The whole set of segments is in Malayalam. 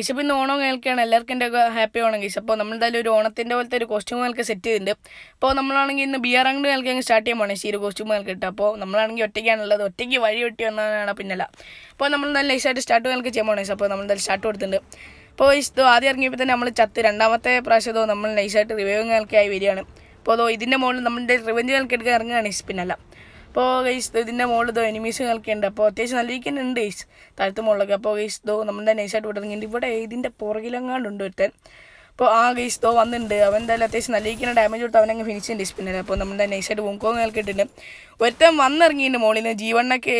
അപ്പോൾ ഇന്ന് ഓണം കേൾക്കുകയാണ് എല്ലാവർക്കും എന്റെ ഹാപ്പി ഓണം ഗൈസ് അപ്പോൾ നമ്മൾ എന്തായാലും ഒരു ഓണത്തിന്റെ പോലത്തെ ഒരു കോസ്റ്റ്യൂം കേൾക്ക് സെറ്റ് ചെയ്തിട്ടുണ്ട്. അപ്പോൾ നമ്മളാണെങ്കിൽ ഇന്ന് ബിയർ അങ്ങോട്ട് കേൾക്കാൻ സ്റ്റാർട്ട് ചെയ്യാൻ പോകണം ശീര കോസ്റ്റ്യൂം കേൾക്ക് ഇട്ട്. അപ്പോൾ നമ്മളാണെങ്കിൽ ഒറ്റയ്ക്കാണുള്ളത്. ഒറ്റയ്ക്ക് വഴി വെട്ടി വന്നതാണ് പിന്നല്ല. അപ്പോൾ നമ്മൾ നല്ല ലൈസായിട്ട് സ്റ്റാർട്ട് കേൾക്ക് ചെയ്യാൻ പോകണം അപ്പോൾ നമ്മൾ എന്തായാലും സ്റ്റാർട്ട് കൊടുത്തിട്ടുണ്ട്. അപ്പോൾ ഇതോ ആദ്യം ഇറങ്ങിയപ്പോൾ തന്നെ നമ്മൾ ചത്ത് രണ്ടാമത്തെ പ്രാവശ്യം നമ്മൾ നൈസായിട്ട് റിവ്യൂ കേൾക്കായി വരികയാണ്. അപ്പോൾ അതോ ഇതിന്റെ മുകളിൽ നമ്മളുടെ റിവഞ്ച് കേൾക്കെടുക്കാൻ ഇറങ്ങുകയാണ് പിന്നല്ല. അപ്പോൾ ഗൈസ് ഇതിന്റെ മുകളിൽ ഇതോ എനിമീസ് കളിക്കുന്നുണ്ട് അപ്പോൾ അത്യാവശ്യം നല്ല രീതിക്ക് ഉണ്ട് ഗൈസ് താഴത്തെ മുകളിലൊക്കെ അപ്പോൾ ഗൈസ് ദോ നമ്മുടെ നൈസായിട്ട് വിട്ടിറങ്ങിയിട്ട് ഇവിടെ ഇതിന്റെ പുറകിലെങ്ങാണ്ടുണ്ട് ഒരുത്തൻ. അപ്പോൾ ആ ഗൈസ് ദോ വന്നിട്ടുണ്ട് അവൻ എന്തായാലും അത്യാവശ്യം നല്ല രീതിക്ക് ഡാമേജ് കൊടുത്ത് അവനങ്ങ് ഫിനിഷ് ചെയ്യുന്നുണ്ട് സ്പിന്നർ അപ്പോൾ നമ്മുടെ നൈസായിട്ട് മുങ്കോങ് കളിക്കിട്ടുണ്ട്. ഒരുത്തൻ വന്നിറങ്ങിയിട്ടുണ്ട് മുകളിൽ നിന്ന് ജീവണ്ണൊക്കെ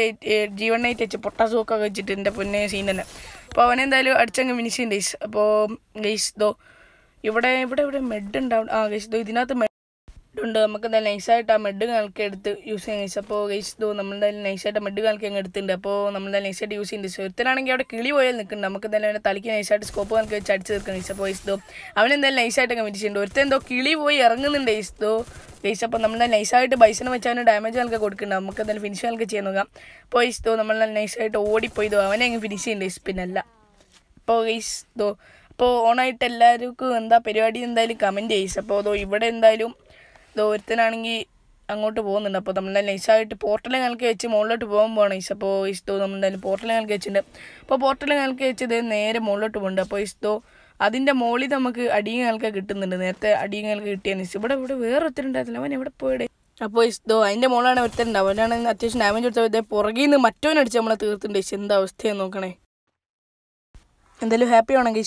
ജീവണ്ണായിട്ട് വെച്ച് പൊട്ടാസൂക്കൊക്കെ വെച്ചിട്ട് എന്റെ പൊന്നെ സീൻ തന്നെ. അപ്പോൾ അവനെന്തായാലും അടിച്ചങ്ങ് ഫിനിഷ് ചെയ്യുന്നുണ്ട് ഗൈസ് അപ്പോൾ ഗൈസ് ദോ ഇവിടെ ഇവിടെ ഇവിടെ മെഡ് ഉണ്ടാവും. ആ ഗൈസ് ദോ ഇതിനകത്ത് ഉണ്ട് നമുക്ക് എന്തായാലും നൈസായിട്ട് ആ മെഡ് കണക്ക് എടുത്ത് യൂസ് ചെയ്യാൻ കഴിച്ചു അപ്പോൾ ഗൈസ് നമ്മൾ നമ്മളെന്തായാലും നൈസായിട്ട് മെഡ് കണക്ക് അങ്ങ് എടുത്തിട്ടുണ്ട്. അപ്പോൾ നമ്മളെന്തായാലും നൈസായിട്ട് യൂസ് ചെയ്യുന്നുണ്ട് ഒരുത്തനാണെങ്കിൽ അവിടെ കിളി പോയാൽ നിൽക്കുന്നുണ്ട്. നമുക്ക് എന്തായാലും അവനെ തലയ്ക്ക് നൈസായിട്ട് സ്കോപ്പ് കണക്ക് വെച്ച് അടിച്ച് തീർക്കാൻ കഴിച്ചു അപ്പോൾ ദോ അവനെന്തായാലും നൈസായിട്ട് അങ്ങ് വിരിച്ചിട്ടുണ്ട് ഒരുത്തെന്തോ കിളി പോയി ഇറങ്ങുന്നുണ്ട് ദോ ഗൈസ് അപ്പോൾ നമ്മൾ നൈസായിട്ട് ബൈസിനെ വെച്ചാൽ ഡാമേജ് കണക്ക് കൊടുക്കുന്നുണ്ട്. നമുക്ക് എന്തായാലും ഫിനിഷ് കണക്ക് ചെയ്യാൻ നോക്കാം. അപ്പോൾ ദോ നമ്മൾ നൈസായിട്ട് ദോ അവനെ അങ്ങ് ഫിനിഷ് ചെയ്യുന്നുണ്ട് പിന്നല്ല അപ്പോൾ ഗൈസ് ദോ അപ്പോൾ ഓണായിട്ട് എല്ലാവർക്കും എന്താ പരിപാടി എന്തായാലും കമന്റ് ചെയ്സ് അപ്പോൾ അതോ ഇവിടെ എന്തായാലും ഇതോ ഒരുത്തനാണെങ്കിൽ അങ്ങോട്ട് പോകുന്നുണ്ട്. അപ്പോൾ നമ്മൾ നൈസായിട്ട് പോർട്ടലിൽ കണക്ക് വെച്ച് മുകളിലോട്ട് പോകാൻ പോകണം ഈസ് അപ്പോൾ ഇസ്തോ തന്നെ പോർട്ടലിൽ കണക്ക് വെച്ചിട്ടുണ്ട്. അപ്പോൾ പോർട്ടലിൽ കണക്ക് വെച്ചത് നേരെ മുകളിലോട്ട് പോകുന്നുണ്ട് അപ്പോൾ ഇസ്തോ അതിന്റെ മുകളിൽ നമുക്ക് അടിയും കണക്ക് കിട്ടുന്നുണ്ട്. നേരത്തെ അടിയും കണക്ക് കിട്ടിയ വെച്ചാൽ ഇവിടെ ഇവിടെ വേറെ ഒരുത്തരുണ്ടായിരുന്നില്ല അവൻ എവിടെ പോയിടെ? അപ്പോൾ ഇസ്തോ അതിന്റെ മുകളിലാണ് ഒരുത്തരുണ്ട്. അവനാണ് അത്യാവശ്യം ഡാമേജ് കൊടുത്തത്. പുറകിൽ നിന്ന് മറ്റവനടിച്ച് നമ്മളെ തീർത്തിട്ടുണ്ട്. എന്താ അവസ്ഥയെന്ന് നോക്കണേ? എന്തായാലും ഹാപ്പി ആണെങ്കിൽ